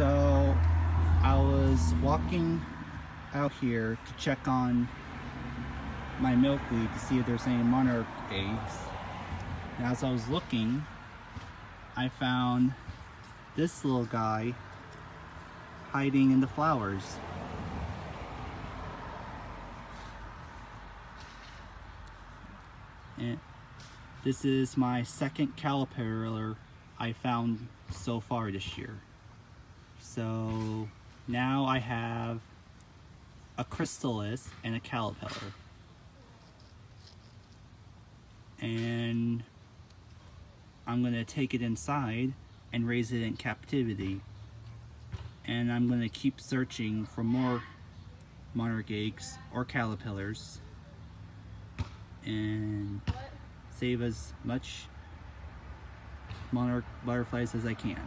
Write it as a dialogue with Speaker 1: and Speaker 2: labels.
Speaker 1: So I was walking out here to check on my milkweed to see if there's any monarch eggs. And as I was looking, I found this little guy hiding in the flowers. And this is my second caterpillar I found so far this year. So now I have a chrysalis and a caterpillar. And I'm going to take it inside and raise it in captivity. And I'm going to keep searching for more monarch eggs or caterpillars and save as much monarch butterflies as I can.